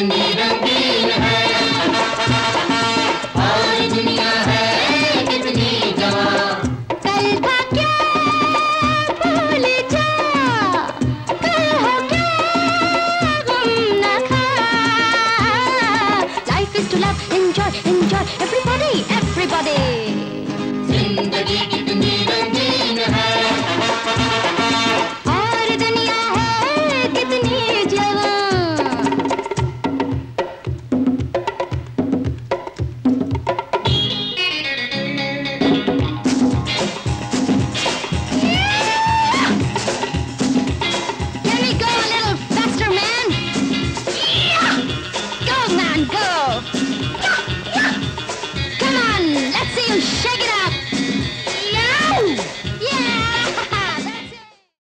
कितनी रंगीन है। और दुनिया है कितनी जवा कल का क्या? भूल जा कल हो क्या? गुम न खा। Life is to love shake